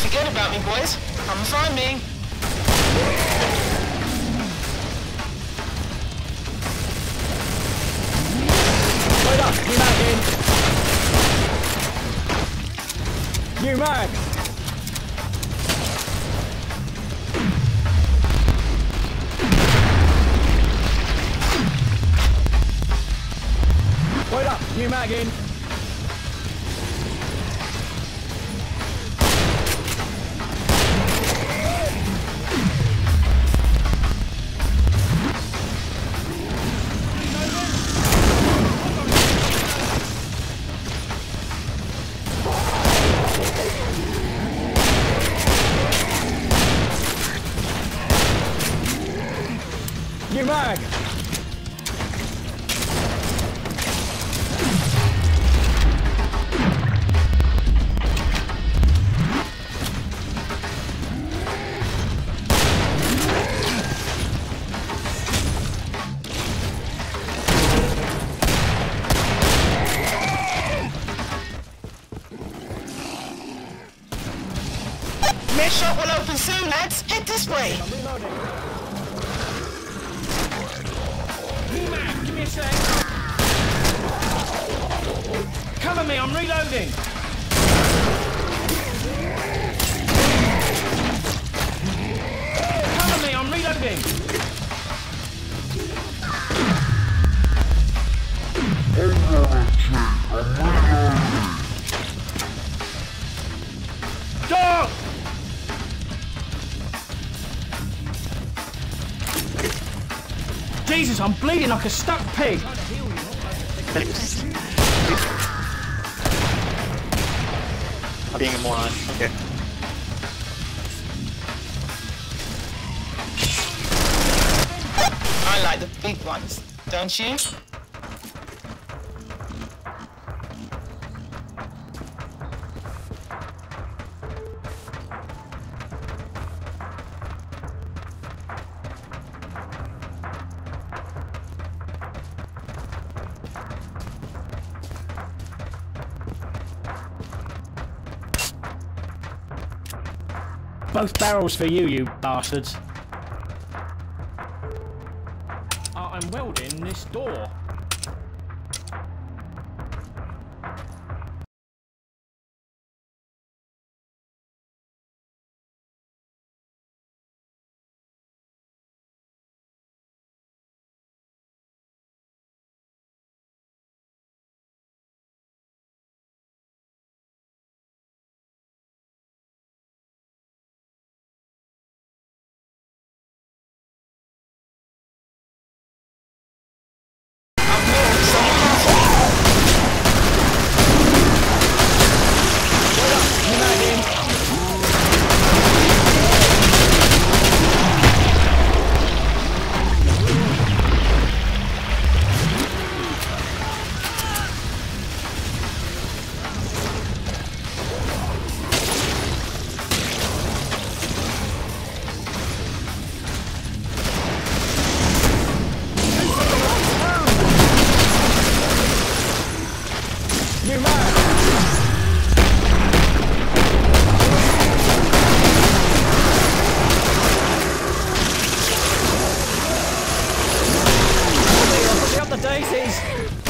forget about me, boys. Come find me. Wait up, new mag in. New mag. Wait up, new mag in. Mag. Mid shop will open soon, lads. Head this way. New mag, give me a sec. Cover me, I'm reloading. Cover me, I'm reloading. Jesus, I'm bleeding like a stuck pig. I'm being a moron. Okay. I like the big ones, don't you? Both barrels for you, you bastards. Uh, I'm welding this door. daisies!